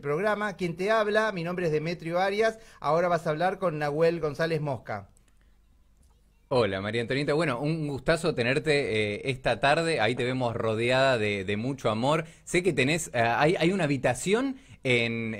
programa. Quien te habla, mi nombre es Demetrio Arias. Ahora vas a hablar con Nahuel González Mosca. Hola María Antonieta, bueno, un gustazo tenerte eh, esta tarde, ahí te vemos rodeada de, mucho amor. Sé que tenés, eh, hay, una habitación en,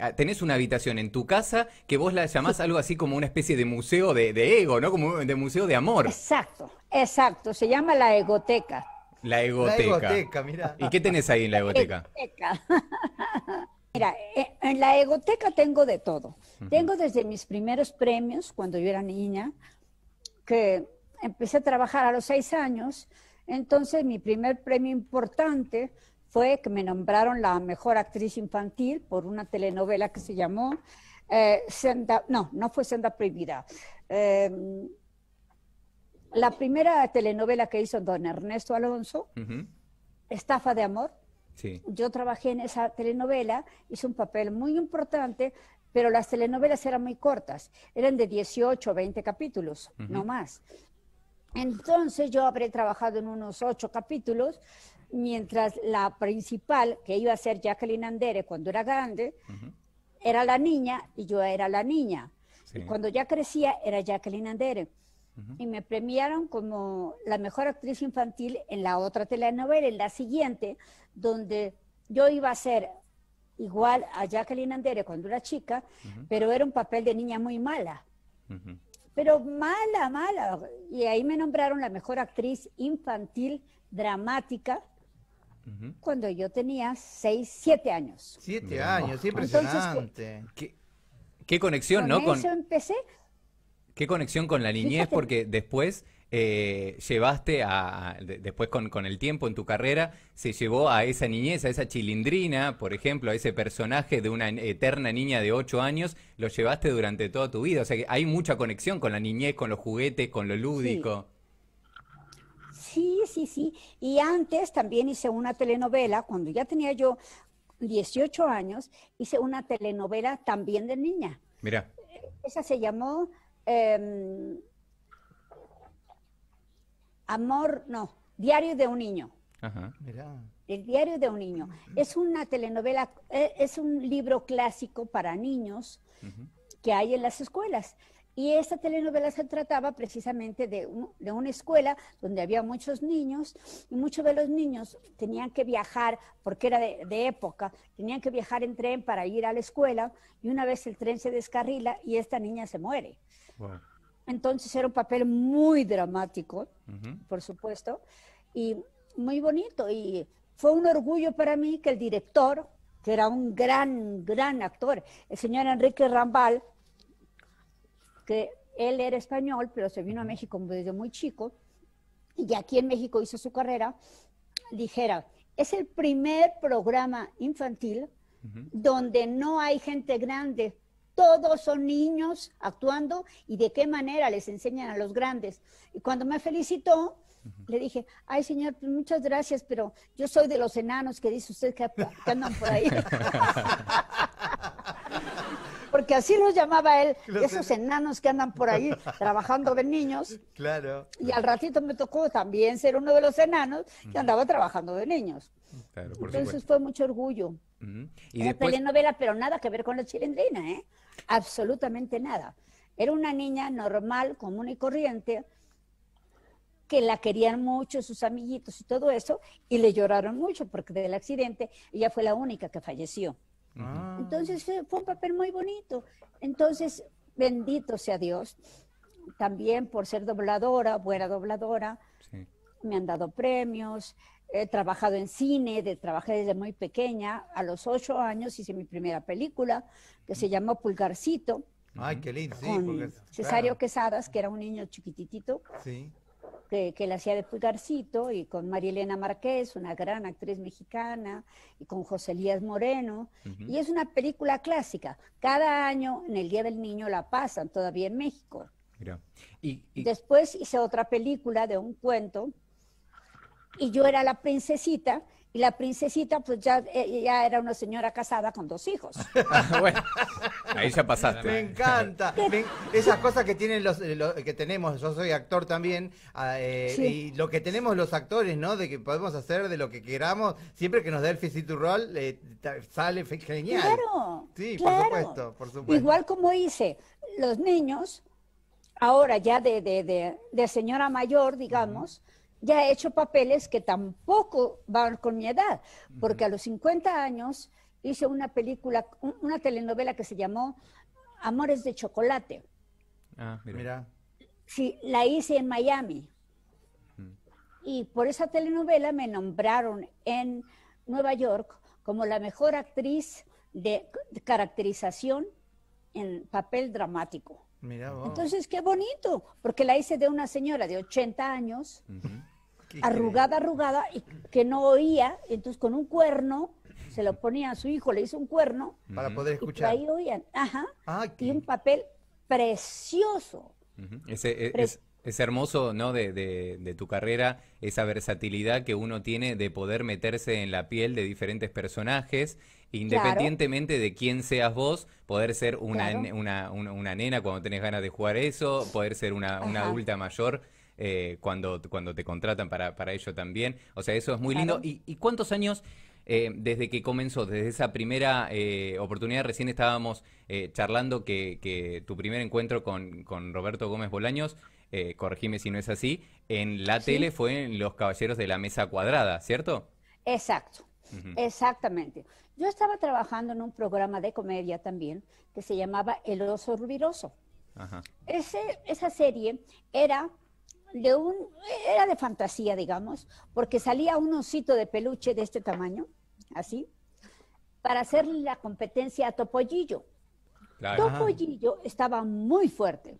ah, tenés una habitación en tu casa que vos la llamás algo así como una especie de museo de, ego, ¿no? Como de museo de amor. Exacto, exacto, se llama la egoteca. La egoteca. La egoteca, mira. ¿Y qué tenés ahí en la egoteca? Mira, eh, en la egoteca tengo de todo. Tengo desde mis primeros premios, cuando yo era niña, que empecé a trabajar a los seis años. Entonces, mi primer premio importante fue que me nombraron la mejor actriz infantil por una telenovela que se llamó eh, Senda, no, no fue Senda Prohibida. Em, la primera telenovela que hizo don Ernesto Alonso, Estafa de Amor, yo trabajé en esa telenovela, hice un papel muy importante, pero las telenovelas eran muy cortas, eran de 18 o 20 capítulos, no más. Entonces yo habré trabajado en unos ocho capítulos, mientras la principal, que iba a ser Jacqueline Andere cuando era grande, era la niña y yo era la niña. Y cuando ya crecía era Jacqueline Andere y me premiaron como la mejor actriz infantil en la otra telenovela, en la siguiente, donde yo iba a ser igual a Jacqueline Andere cuando era chica, pero era un papel de niña muy mala. Pero mala, mala. Y ahí me nombraron la mejor actriz infantil dramática cuando yo tenía seis, siete años. Siete años, impresionante. ¿Qué, conexión, ¿no? Con eso empecé Qué conexión con la niñez, porque después eh, llevaste a, después con, el tiempo en tu carrera, se llevó a esa niñez, a esa chilindrina, por ejemplo, a ese personaje de una eterna niña de 8 años, lo llevaste durante toda tu vida. O sea que hay mucha conexión con la niñez, con los juguetes, con lo lúdico. Sí, sí, sí. Y antes también hice una telenovela, cuando ya tenía yo 18 años, hice una telenovela también de niña. Mira. Esa se llamó Em, amor, no, Diario de un niño. Ajá. El diario de un niño. Es una telenovela, e, es un libro clásico para niños que hay en las escuelas. Y esta telenovela se trataba precisamente de, de, una escuela donde había muchos niños y muchos de los niños tenían que viajar, porque era de, época, tenían que viajar en tren para ir a la escuela y una vez el tren se descarrila y esta niña se muere. Entonces era un papel muy dramático, por supuesto, y muy bonito. Y fue un orgullo para mí que el director, que era un gran, gran actor, el señor Enrique Rambal, que él era español, pero se vino a México desde muy chico, y aquí en México hizo su carrera, dijera, es el primer programa infantil donde no hay gente grande, todos son niños actuando y de qué manera les enseñan a los grandes. Y cuando me felicitó, le dije, ay señor, pues muchas gracias, pero yo soy de los enanos que dice usted que, andan por ahí. Porque así los llamaba él, esos enanos que andan por ahí trabajando de niños. Claro. Y al ratito me tocó también ser uno de los enanos que andaba trabajando de niños. Entonces fue mucho orgullo. Y después... telenovela, pero nada que ver con la chilindrina, ¿eh? absolutamente nada. Era una niña normal, común y corriente, que la querían mucho sus amiguitos y todo eso, y le lloraron mucho porque del accidente ella fue la única que falleció. Ah. Entonces fue un papel muy bonito. Entonces, bendito sea Dios, también por ser dobladora, buena dobladora, me han dado premios, he trabajado en cine, de, trabajé desde muy pequeña, a los ocho años hice mi primera película, que se llamó Pulgarcito. Ay, qué lindo, sí. Con Cesario Quesadas, que era un niño chiquititito. Que, que le hacía de Pulgarcito, y con María Elena Márquez, una gran actriz mexicana, y con José Elías Moreno. Y es una película clásica. Cada año, en el Día del Niño, la pasan todavía en México. Y, Después hice otra película de un cuento, y yo era la princesita, Y la princesita, pues ya, eh, ya era una señora casada con dos hijos. bueno, ahí ya Me pasaste. encanta. Me- esas cosas que tienen los, eh, que tenemos, yo soy actor también, ah, eh, Sí. y lo que tenemos los actores, ¿no? De que podemos hacer de lo que queramos, siempre que nos dé el physical roll, eh, sale genial. Claro. Sí, claro. por supuesto, por supuesto. Igual como hice, los niños, ahora ya de, de, de, de señora mayor, digamos, ya he hecho papeles que tampoco van con mi edad, porque a los 50 años hice una película, un- una telenovela que se llamó Amores de Chocolate. Ah, mira. Mira. Sí, la hice en Miami. Y por esa telenovela me nombraron en Nueva York como la mejor actriz de, caracterización en papel dramático. Mira. Entonces, qué bonito, porque la hice de una señora de 80 años, arrugada, arrugada, y que no oía, entonces con un cuerno, se lo ponía a su hijo, le hizo un cuerno. Para poder y escuchar. ahí oían, ajá, Ah, y un papel precioso. Ese- e- Pre- es, es hermoso, ¿no? De, de- de tu carrera, esa versatilidad que uno tiene de poder meterse en la piel de diferentes personajes, independientemente de quién seas vos, poder ser una, Claro. una, una- una nena cuando tenés ganas de jugar eso, poder ser una, una adulta mayor. Eh, cuando, cuando te contratan para, para ello también. O sea, eso es muy lindo. Claro. ¿Y, y cuántos años eh, desde que comenzó, desde esa primera eh, oportunidad, recién estábamos charlando que, que tu primer encuentro con, con Roberto Gómez Bolaños, corregime si no es así, en la Sí. tele fue en Los Caballeros de la Mesa Cuadrada, ¿cierto? Exacto, exactamente. Yo estaba trabajando en un programa de comedia también que se llamaba El oso rubiroso. Ajá. Ese, esa serie era de un, era de fantasía, digamos, porque salía un osito de peluche de este tamaño, así, para hacerle la competencia a Topollillo. Claro. Topollillo estaba muy fuerte.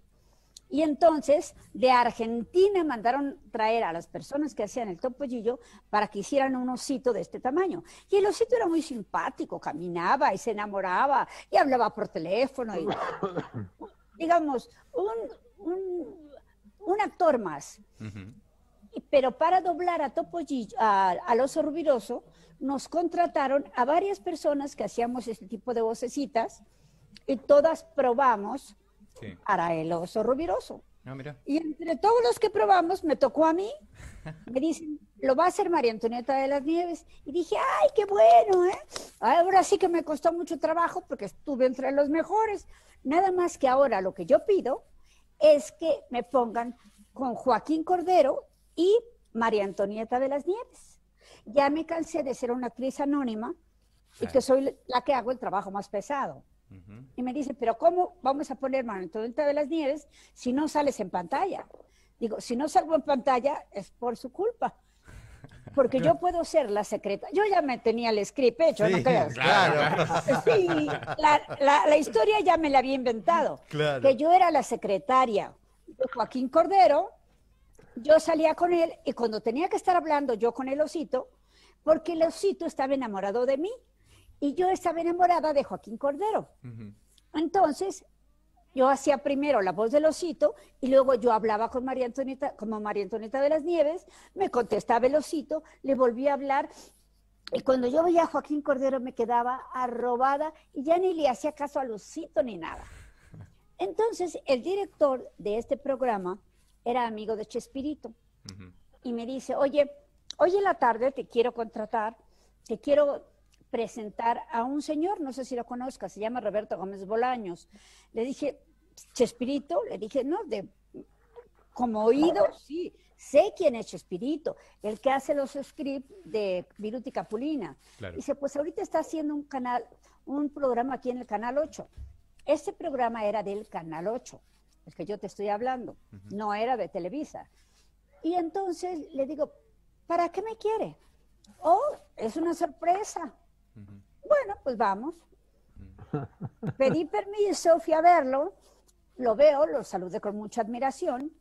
Y entonces de Argentina mandaron traer a las personas que hacían el topollillo para que hicieran un osito de este tamaño. Y el osito era muy simpático, caminaba y se enamoraba y hablaba por teléfono. Y, digamos, un, un, un actor más. Y- Pero para doblar a Topollillo, a- al oso rubiroso, nos contrataron a varias personas que hacíamos este tipo de vocecitas y todas probamos Sí. para el oso rubiroso. Ah, mira. Y entre todos los que probamos, me tocó a mí. Me dicen, lo va a hacer María Antonieta de las Nieves. Y dije, ay, qué bueno, ¿eh? Ahora sí que me costó mucho trabajo porque estuve entre los mejores. Nada más que ahora lo que yo pido es que me pongan con Joaquín Cordero y María Antonieta de las Nieves. Ya me cansé de ser una actriz anónima y que soy la que hago el trabajo más pesado. Y me dice, pero ¿cómo vamos a poner María Antonieta de las Nieves si no sales en pantalla? Digo, si no salgo en pantalla es por su culpa. Porque yo puedo ser la secreta. Yo ya me tenía el script hecho, Sí, no creas. claro. Sí, la, la- la historia ya me la había inventado. Claro. Que yo era la secretaria de Joaquín Cordero, yo salía con él y cuando tenía que estar hablando yo con el osito, porque el osito estaba enamorado de mí y yo estaba enamorada de Joaquín Cordero. Entonces, yo hacía primero la voz del osito y luego yo hablaba con María Antonieta, como María Antonieta de las Nieves, me contestaba el osito, le volví a hablar y cuando yo veía a Joaquín Cordero me quedaba arrobada y ya ni le hacía caso al osito ni nada. Entonces, el director de este programa era amigo de Chespirito y me dice, oye, hoy en la tarde te quiero contratar, te quiero presentar a un señor, no sé si lo conozcas, se llama Roberto Gómez Bolaños. Le dije, Chespirito, le dije, no, de como oído, sí, sé quién es Chespirito, el que hace los scripts de Viruti Capulina. Claro. Dice, pues ahorita está haciendo un canal, un programa aquí en el Canal 8. Este programa era del Canal 8, el que yo te estoy hablando, no era de Televisa. Y entonces le digo, ¿para qué me quiere? Oh, es una sorpresa. Bueno, pues vamos. Pedí permiso, fui a verlo, lo veo, lo saludé con mucha admiración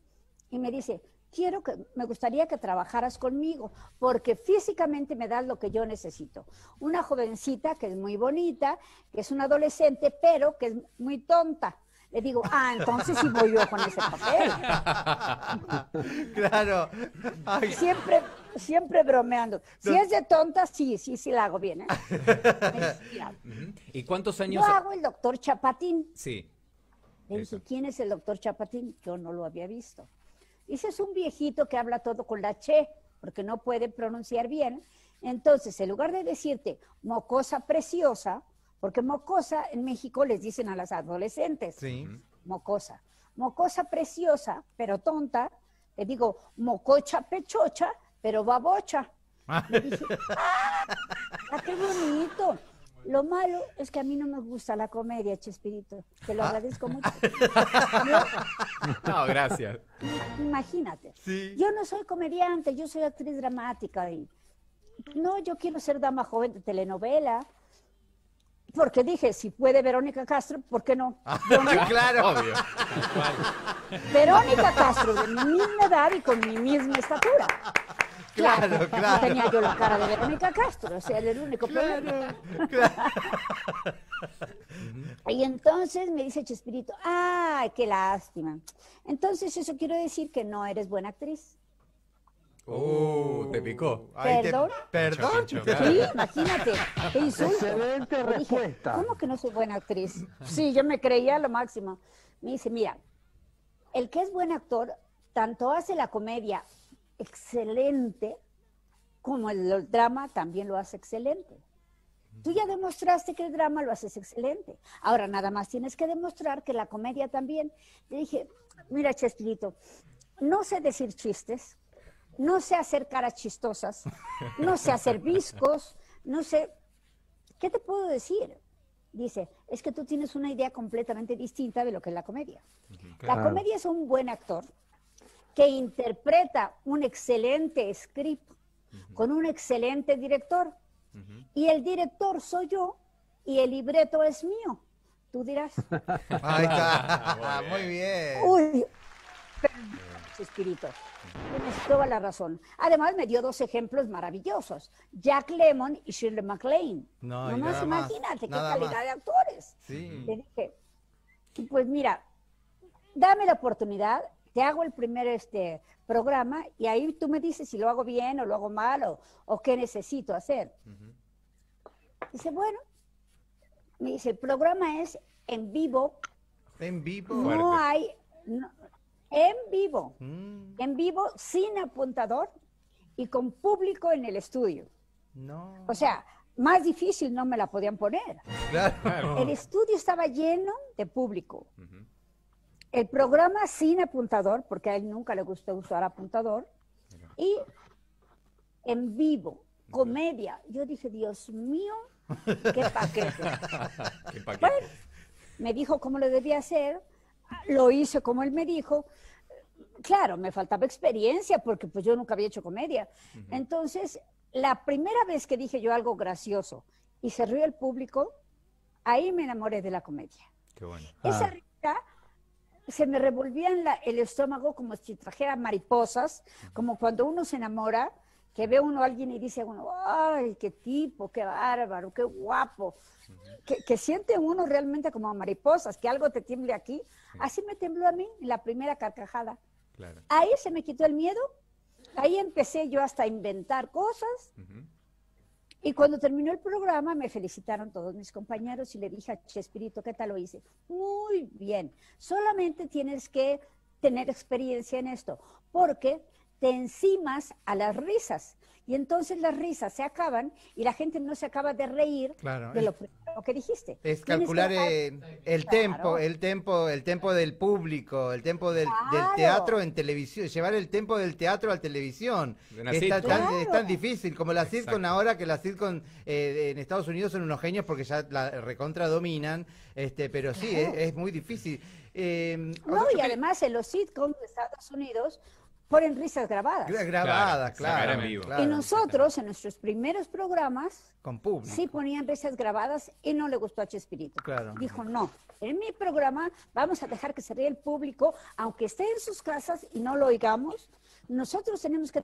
y me dice, quiero que, me gustaría que trabajaras conmigo porque físicamente me das lo que yo necesito. Una jovencita que es muy bonita, que es una adolescente, pero que es muy tonta. Le digo, ah, entonces sí voy yo con ese papel. claro. Ay, Siempre, siempre bromeando. Si es de tonta, sí, sí, sí la hago bien. ¿eh? ¿Y cuántos Yo años? hago el doctor Chapatín. Sí. Le Eso. dije, ¿quién es el doctor Chapatín? Yo no lo había visto. Dice, es un viejito que habla todo con la che, porque no puede pronunciar bien. Entonces, en lugar de decirte mocosa preciosa, porque mocosa en México les dicen a las adolescentes, sí. mocosa. Mocosa preciosa, pero tonta, le digo mococha pechocha, pero babocha. Dije, ¡ah! qué bonito! Lo malo es que a mí no me gusta la comedia, Chespirito. Te lo agradezco mucho. No, gracias. Imagínate. Sí. Yo no soy comediante, yo soy actriz dramática. Y no, yo quiero ser dama joven de telenovela. Porque dije, si puede Verónica Castro, ¿por qué no? Yo no. claro. Obvio. Verónica Castro, de mi misma edad y con mi misma estatura. Claro, No claro. tenía yo la cara de Verónica Castro, o sea, era el único problema. Y entonces me dice Chespirito, ¡ay, qué lástima! Entonces eso quiero decir que no eres buena actriz. Uh, te picó. Te- ¿Perdón? ¿Perdón? Pincho, Sí, imagínate, qué insulto. Excelente Le dije, respuesta. ¿Cómo que no soy buena actriz? Sí, yo me creía lo máximo. Me dice, mira, el que es buen actor, tanto hace la comedia excelente, como el, el drama también lo hace excelente. Tú ya demostraste que el drama lo haces excelente. Ahora nada más tienes que demostrar que la comedia también. Le dije, mira, Chespirito, no sé decir chistes, no sé hacer caras chistosas, no sé hacer viscos, no sé. ¿Qué te puedo decir? Dice, es que tú tienes una idea completamente distinta de lo que es la comedia. La comedia es un buen actor que interpreta un excelente script con un excelente director. Y el director soy yo y el libreto es mío. Tú dirás, Ahí está. Muy bien. uy, espíritu. Tienes toda la razón. Además me dio dos ejemplos maravillosos, Jack Lemmon y Shirley MacLaine. No, Nomás nada imagínate qué calidad más. de actores. Sí. Le dije, pues mira, dame la oportunidad, te hago el primer este programa y ahí tú me dices si lo hago bien o lo hago mal o, o qué necesito hacer. Dice, bueno, me dice, el programa es en vivo, En vivo. no hay, no- en vivo, Mm, en vivo, sin apuntador y con público en el estudio. no. O sea, más difícil no me la podían poner. Claro. El estudio estaba lleno de público. El programa sin apuntador, porque a él nunca le gustó usar apuntador, y en vivo, comedia. Yo dije, Dios mío, qué paquete. Qué paquete. Bueno, me dijo cómo lo debía hacer, lo hice como él me dijo. Claro, me faltaba experiencia porque pues yo nunca había hecho comedia. Entonces, la primera vez que dije yo algo gracioso y se rió el público, ahí me enamoré de la comedia. Qué bueno. Esa Ah. risa se me revolvía en la- el estómago como si trajera mariposas, como cuando uno se enamora, que ve uno a alguien y dice a uno, ay, qué tipo, qué bárbaro, qué guapo, que, que siente uno realmente como mariposas, que algo te tiemble aquí. Así me tembló a mí la primera carcajada. Claro. Ahí se me quitó el miedo, ahí empecé yo hasta a inventar cosas. Y cuando terminó el programa me felicitaron todos mis compañeros y le dije a Chespirito, ¿qué tal lo hice? Muy bien, solamente tienes que tener experiencia en esto, porque te encimas a las risas y entonces las risas se acaban y la gente no se acaba de reír Claro, de es- lo que dijiste. Es que calcular el Claro. tempo, el tempo, el tempo del público, el tempo del, teatro en televisión, llevar el tempo del teatro a televisión. Tan, es tan difícil como la sitcom ahora, que la sitcom eh, en Estados Unidos son unos genios porque ya la recontra dominan, este, pero sí, es, es muy difícil. Eh, No, y además en los sitcoms de Estados Unidos ponen risas grabadas. gra- grabadas, Claro, sacar claro. en vivo. claro, y nosotros en nuestros primeros programas con público. sí ponían risas grabadas y no le gustó a Chespirito. Claro. Dijo, no, en mi programa vamos a dejar que se ríe el público, aunque esté en sus casas y no lo oigamos, nosotros tenemos que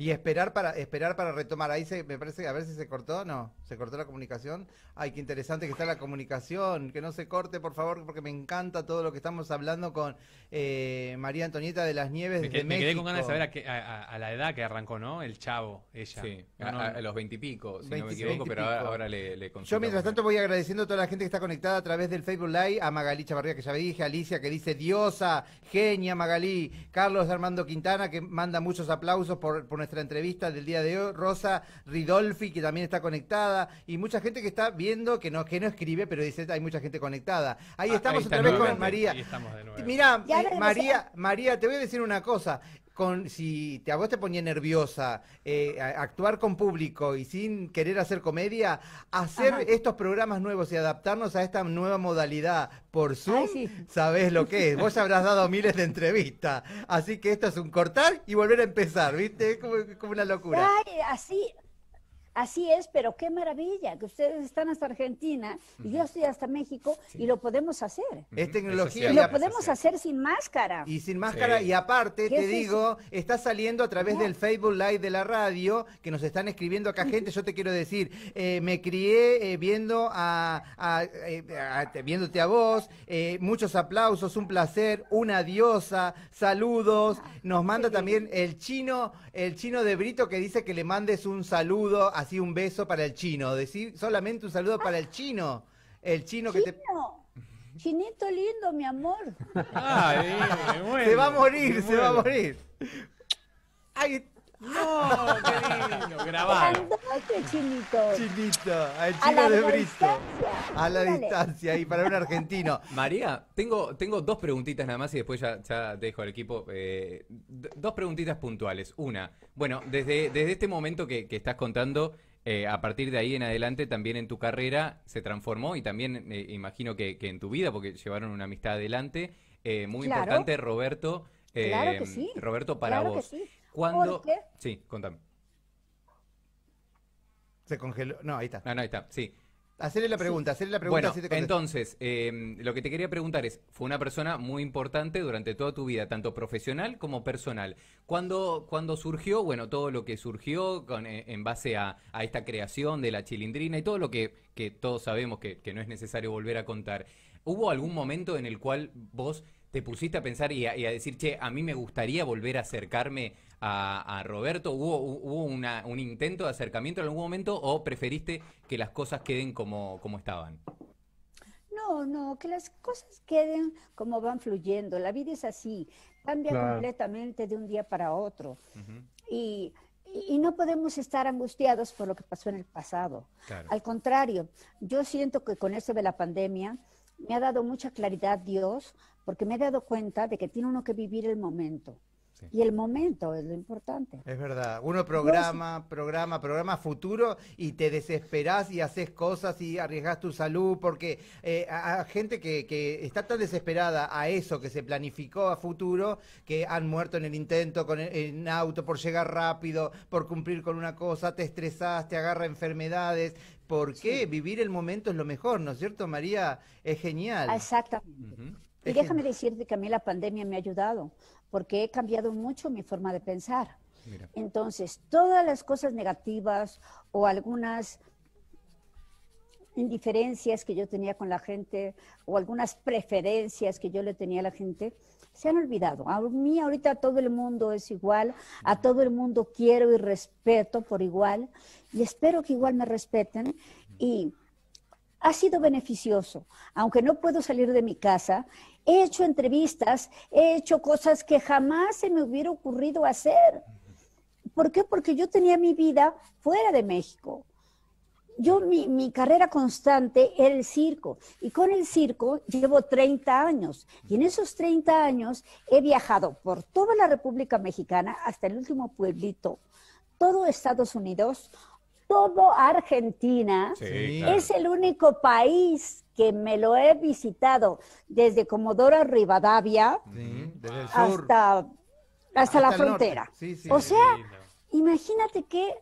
Y esperar para esperar para retomar. Ahí se, me parece, a ver si se cortó, no, se cortó la comunicación. Ay, qué interesante que está la comunicación, que no se corte, por favor, porque me encanta todo lo que estamos hablando con eh, María Antonieta de las Nieves Me, desde quedé, me quedé con ganas de México. saber a, qué- a- a- a la edad que arrancó, ¿no? El chavo, ella. Sí, No, a, no, a- los veintipico, si no me 20, equivoco, pero ahora, 20 ahora le, le consulto. Yo mientras tanto voy agradeciendo a toda la gente que está conectada a través del Facebook Live, a Magalí Chavarría que ya dije, a Alicia que dice diosa, genia Magalí, Carlos Armando Quintana que manda muchos aplausos por, por nuestra entrevista del día de hoy, Rosa Ridolfi que también está conectada y mucha gente que está viendo que no, que no escribe, pero dice hay mucha gente conectada. Ahí Ah, estamos ahí otra vez con María. ahí estamos de nuevo. Mira, Ya eh. María, María, te voy a decir una cosa. Con, si te, a vos te ponía nerviosa eh, a- actuar con público y sin querer hacer comedia, hacer Ajá. estos programas nuevos y adaptarnos a esta nueva modalidad por Zoom, Ay, sí. sabés lo que es. Vos ya habrás dado miles de entrevistas. Así que esto es un cortar y volver a empezar, ¿viste? Es como, como una locura. Ay, así, así es, pero qué maravilla que ustedes están hasta Argentina y yo estoy hasta México y lo podemos hacer. Es tecnología y, Lo a- podemos hacer sin máscara. y sin máscara. Sí. Y aparte, ¿Qué te es digo, está saliendo a través del Facebook Live de la radio, que nos están escribiendo acá gente. Yo te quiero decir, eh, me crié eh, viendo a, a- eh, a- viéndote a vos, eh, muchos aplausos, un placer, una diosa, saludos. Nos manda también el chino, el chino de Brito que dice que le mandes un saludo, así un beso para el chino. Decir solamente un saludo para el chino. El chino que te... Chino, chinito lindo, mi amor. Ay, Se va a morir, se va a morir. Ay, No, qué lindo, grabado. Chinito. chinito, al A chino la de Brito. distancia. A la Dale. distancia y para un argentino. María, tengo, tengo dos preguntitas nada más y después ya, ya dejo al equipo. eh, dos preguntitas puntuales. Una, bueno, desde, desde este momento que, que estás contando, eh, a partir de ahí en adelante también en tu carrera se transformó y también eh, imagino que, que en tu vida, porque llevaron una amistad adelante. eh, muy Claro. importante, Roberto. eh, Claro que sí. Roberto, para Claro que vos. sí. ¿Cuándo? ¿Por qué? Sí, contame. Se congeló. No, ahí está. Ah, no, ahí está, sí. Hacerle la pregunta, hacerle la pregunta Bueno, así te entonces, eh, lo que te quería preguntar es, fue una persona muy importante durante toda tu vida, tanto profesional como personal. Cuando, cuando surgió, bueno, todo lo que surgió con, eh, en base a, a esta creación de la chilindrina y todo lo que, que todos sabemos que, que no es necesario volver a contar, ¿hubo algún momento en el cual vos te pusiste a pensar y a, y a decir, che, a mí me gustaría volver a acercarme a, a Roberto? ¿Hubo, hubo una- un intento de acercamiento en algún momento o preferiste que las cosas queden como, como estaban? No, no, que las cosas queden como van fluyendo. La vida es así, cambia Claro. completamente de un día para otro. y, y- y no podemos estar angustiados por lo que pasó en el pasado. Claro. Al contrario, yo siento que con esto de la pandemia me ha dado mucha claridad Dios, porque me he dado cuenta de que tiene uno que vivir el momento. Sí. Y el momento es lo importante. Es verdad, uno programa, programa, programa futuro y te desesperás y haces cosas y arriesgas tu salud porque eh, a, a gente que, que está tan desesperada a eso que se planificó a futuro que han muerto en el intento con el, en auto por llegar rápido, por cumplir con una cosa, te estresás, te agarra enfermedades. ¿Por qué? Vivir el momento es lo mejor, ¿no es cierto, María? Es genial. Exactamente. Y déjame decirte que a mí la pandemia me ha ayudado, porque he cambiado mucho mi forma de pensar. Mira. Entonces, todas las cosas negativas o algunas indiferencias que yo tenía con la gente o algunas preferencias que yo le tenía a la gente, se han olvidado. A mí ahorita todo el mundo es igual, a todo el mundo quiero y respeto por igual y espero que igual me respeten y ha sido beneficioso. Aunque no puedo salir de mi casa, he hecho entrevistas, he hecho cosas que jamás se me hubiera ocurrido hacer. ¿Por qué? Porque yo tenía mi vida fuera de México. Yo, mi, mi carrera constante era el circo. Y con el circo llevo 30 años. Y en esos 30 años he viajado por toda la República Mexicana hasta el último pueblito, todo Estados Unidos, todo Argentina. Sí, Es el único país que me lo he visitado desde Comodoro Rivadavia Sí, desde el sur. hasta, hasta, la frontera. Sí, sí. O sea, lindo. imagínate qué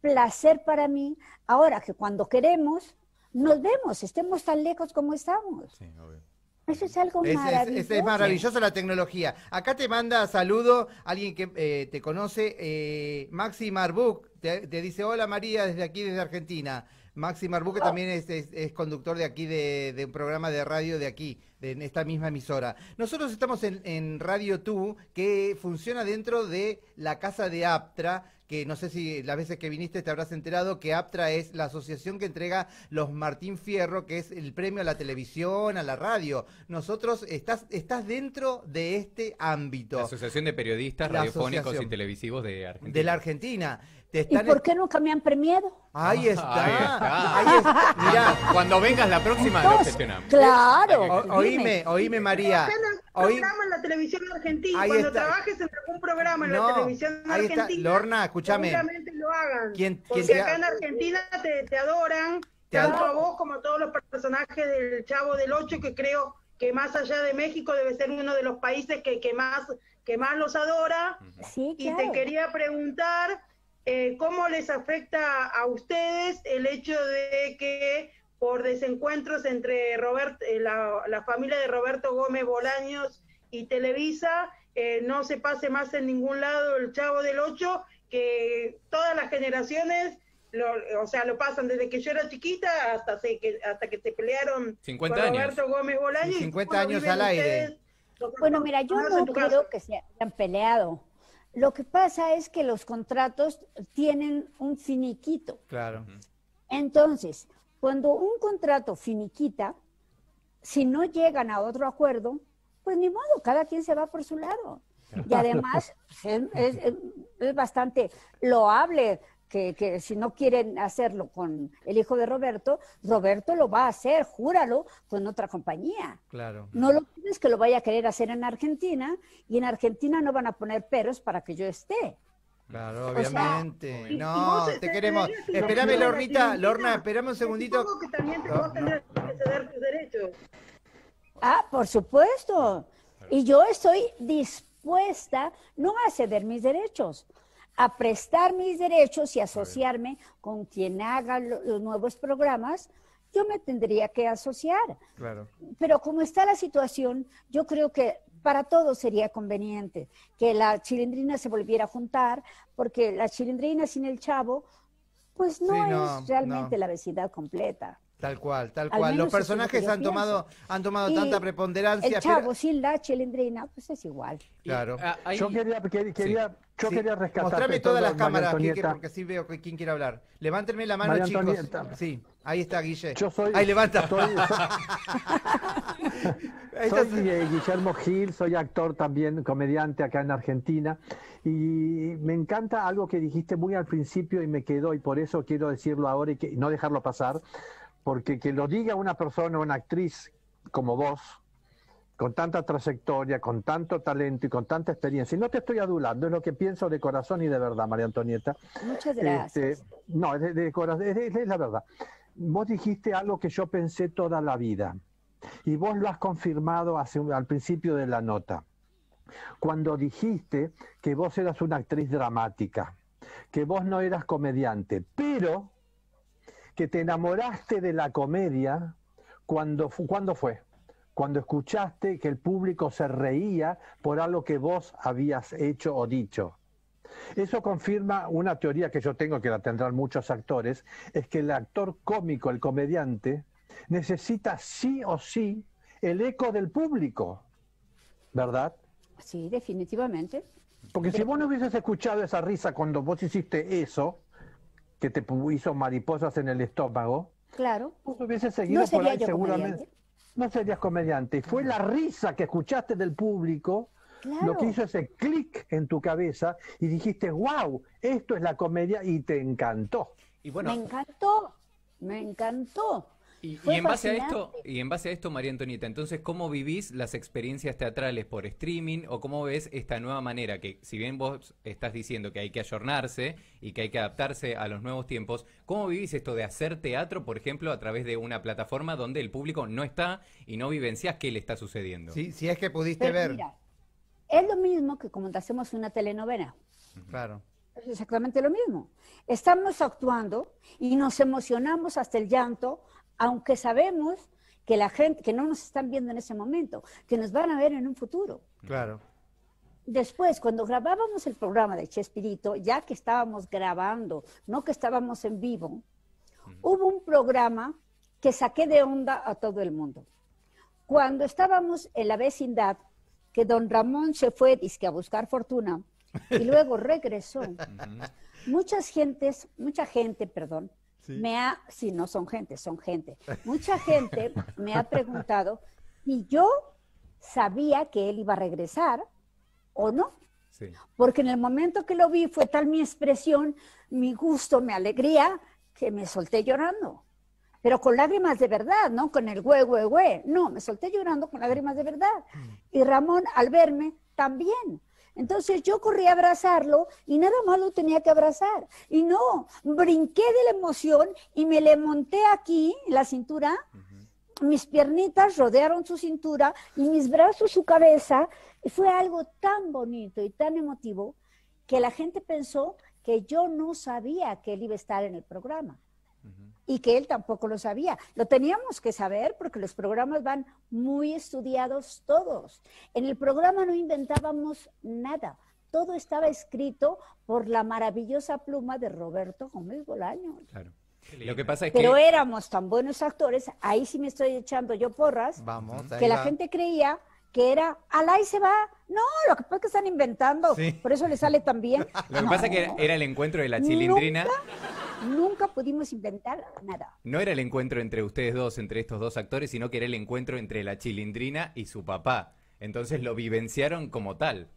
placer para mí ahora que cuando queremos nos vemos, estemos tan lejos como estamos. Sí, obvio. Eso es algo Es, es- maravilloso. es- es maravilloso la tecnología. Acá te manda saludo alguien que eh, te conoce, eh, Maxi Marbuk, te, te dice, hola María, desde aquí, desde Argentina. Maxi que también es, es- es conductor de aquí, de, de un programa de radio de aquí, de en esta misma emisora. Nosotros estamos en, en Radio Tú, que funciona dentro de la casa de Aptra, que no sé si las veces que viniste te habrás enterado que APTRA es la asociación que entrega los Martín Fierro, que es el premio a la televisión, a la radio. Nosotros, estás, estás dentro de este ámbito La Asociación de Periodistas La Radiofónicos y Televisivos de Argentina. de la Argentina. Te ¿Y por qué nunca me han premiado? Ahí está. Ahí está. Ahí está. Mirá, Cuando vengas la próxima lo Entonces, gestionamos. claro. o- oíme, oíme María. Oí- programa en la televisión argentina. Ahí Cuando está. trabajes en algún programa en No, la televisión ahí está. argentina, Lorna, escúchame. seguramente lo hagan. ¿Quién- Porque quién te acá en Argentina te, te adoran, Te tanto ad- a vos como a todos los personajes del Chavo del Ocho, que creo que más allá de México debe ser uno de los países que, que más que más los adora. Sí, Y claro. te quería preguntar eh, cómo les afecta a ustedes el hecho de que por desencuentros entre Robert, eh, la, la familia de Roberto Gómez Bolaños y Televisa eh, no se pase más en ningún lado el Chavo del Ocho, que todas las generaciones, lo, o sea, lo pasan desde que yo era chiquita hasta, se, que, hasta que se pelearon 50 con años. Roberto Gómez Bolaños. Sí, y 50 cómo años al aire. ustedes Bueno, mira, yo no creo que se hayan peleado. Lo que pasa es que los contratos tienen un finiquito. Claro. Entonces, cuando un contrato finiquita, si no llegan a otro acuerdo, pues ni modo, cada quien se va por su lado. Y además pues, es, es- es bastante loable que, que si no quieren hacerlo con el hijo de Roberto, Roberto lo va a hacer, júralo, con otra compañía. Claro. No lo es que lo vaya a querer hacer en Argentina y en Argentina no van a poner peros para que yo esté. Claro, O sea, obviamente. No, te queremos. Espérame, Lornita. Lorna, espérame un segundito. Supongo que también te, No, tendrás que ceder tus derechos. Ah, por supuesto. Y yo estoy dispuesta no a ceder mis derechos, a prestar mis derechos y asociarme con quien haga lo- los nuevos programas. Yo me tendría que asociar. Claro. Pero como está la situación, yo creo que para todos sería conveniente que la chilindrina se volviera a juntar, porque la chilindrina sin el chavo, pues no, Sí, no, es realmente no. la vecindad completa. Tal cual, tal Al cual. Los personajes han tomado, han tomado Y tanta preponderancia. El chavo pero- sin la chilindrina, pues es igual. Claro. Ah, ahí- Yo quería, quería, quería- yo Sí. quería rescatar. Mostrame todas las cámaras, Quique, porque así veo que- quién quiere hablar. Levántenme la mano, María chicos. Antonieta. Sí, ahí está, Guille. Yo soy- Ahí levanta. soy- eh, Guillermo Gil, soy actor también, comediante acá en Argentina. Y me encanta algo que dijiste muy al principio y me quedó, y por eso quiero decirlo ahora y, que, y no dejarlo pasar, porque que lo diga una persona, una actriz como vos, con tanta trayectoria, con tanto talento y con tanta experiencia, y no te estoy adulando, es lo que pienso de corazón y de verdad, María Antonieta. Muchas gracias. Este, no, es de, de corazón, es, de- es la verdad. Vos dijiste algo que yo pensé toda la vida y vos lo has confirmado hace al principio de la nota. Cuando dijiste que vos eras una actriz dramática, que vos no eras comediante, pero que te enamoraste de la comedia cuando, ¿cuándo fue? Cuando escuchaste que el público se reía por algo que vos habías hecho o dicho. Eso confirma una teoría que yo tengo, que la tendrán muchos actores, es que el actor cómico, el comediante, necesita sí o sí el eco del público, ¿verdad? Sí, definitivamente. Porque si vos no hubieses escuchado esa risa cuando vos hiciste eso, que te hizo mariposas en el estómago, Claro. vos hubieses seguido No por ahí seguramente. No serías comediante. Y fue la risa que escuchaste del público Claro. lo que hizo ese clic en tu cabeza y dijiste, wow, esto es la comedia y te encantó. y bueno, Me encantó, me encantó. Y, en base a esto, y en base a esto, María Antonieta, entonces, ¿cómo vivís las experiencias teatrales por streaming o cómo ves esta nueva manera que, si bien vos estás diciendo que hay que ayornarse y que hay que adaptarse a los nuevos tiempos, ¿cómo vivís esto de hacer teatro, por ejemplo, a través de una plataforma donde el público no está y no vivencias qué le está sucediendo? Sí, si es que pudiste Pero ver. mira, es lo mismo que cuando hacemos una telenovela. Claro. Es exactamente lo mismo. Estamos actuando y nos emocionamos hasta el llanto, aunque sabemos que la gente, que no nos están viendo en ese momento, que nos van a ver en un futuro. Claro. Después, cuando grabábamos el programa de Chespirito, ya que estábamos grabando, no que estábamos en vivo, hubo un programa que saqué de onda a todo el mundo. Cuando estábamos en la vecindad, que don Ramón se fue dizque, a buscar fortuna y luego regresó, muchas gentes, mucha gente, perdón, me ha, si no son gente, son gente, mucha gente me ha preguntado si yo sabía que él iba a regresar o no. Sí. Porque en el momento que lo vi fue tal mi expresión, mi gusto, mi alegría, que me solté llorando. Pero con lágrimas de verdad, ¿no? Con el güey, güey, güey. No, me solté llorando con lágrimas de verdad. Y Ramón, al verme, también. Entonces yo corrí a abrazarlo y nada más lo tenía que abrazar. Y no, brinqué de la emoción y me le monté aquí, en la cintura. Mis piernitas rodearon su cintura y mis brazos su cabeza. Y fue algo tan bonito y tan emotivo que la gente pensó que yo no sabía que él iba a estar en el programa y que él tampoco lo sabía. Lo teníamos que saber porque los programas van muy estudiados todos. En el programa no inventábamos nada. Todo estaba escrito por la maravillosa pluma de Roberto Gómez Bolaño. Claro. Lo que pasa es Pero que... éramos tan buenos actores, ahí sí me estoy echando yo porras, Vamos. que la va. gente creía que era, al y se va. No, lo que pasa es que están inventando, Sí. por eso le sale tan bien. Lo que pasa es que era el encuentro de la chilindrina. Nunca pudimos inventar nada. No era el encuentro entre ustedes dos, entre estos dos actores, sino que era el encuentro entre la chilindrina y su papá. Entonces lo vivenciaron como tal.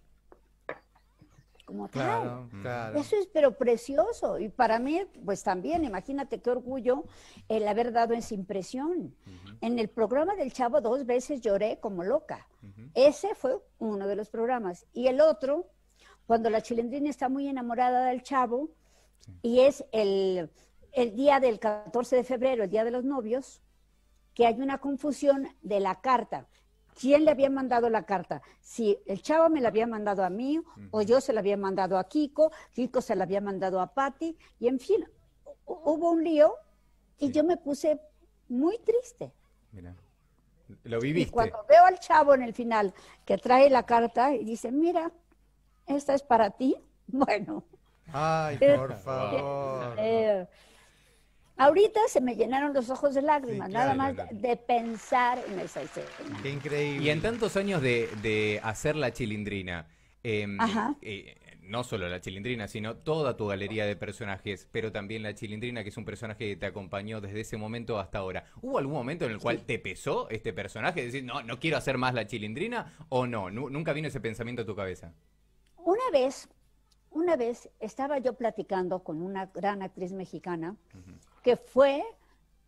Como tal. Claro, claro. Eso es pero precioso. Y para mí, pues también, imagínate qué orgullo el haber dado esa impresión. En el programa del Chavo dos veces lloré como loca. Ese fue uno de los programas. Y el otro, cuando la chilindrina está muy enamorada del Chavo, y es el, el día del 14 de febrero, el día de los novios, que hay una confusión de la carta. ¿Quién le había mandado la carta? Si el chavo me la había mandado a mí o yo se la había mandado a Kiko, Kiko se la había mandado a Patty y en fin, hu- hubo un lío y yo me puse muy triste. Mira. Lo Y viviste. cuando veo al chavo en el final que trae la carta y dice, mira, esta es para ti, bueno, Ay, Eh, por favor. eh, ahorita se me llenaron los ojos de lágrimas, Sí, nada claro, más claro. de pensar en esa escena. Qué increíble. Y en tantos años de, de hacer la chilindrina, em, Ajá. eh, no solo la chilindrina, sino toda tu galería de personajes, pero también la chilindrina, que es un personaje que te acompañó desde ese momento hasta ahora. ¿Hubo algún momento en el cual te pesó este personaje? Decir, no, no quiero hacer más la chilindrina, o no, Nu- nunca vino ese pensamiento a tu cabeza. Una vez, una vez estaba yo platicando con una gran actriz mexicana que fue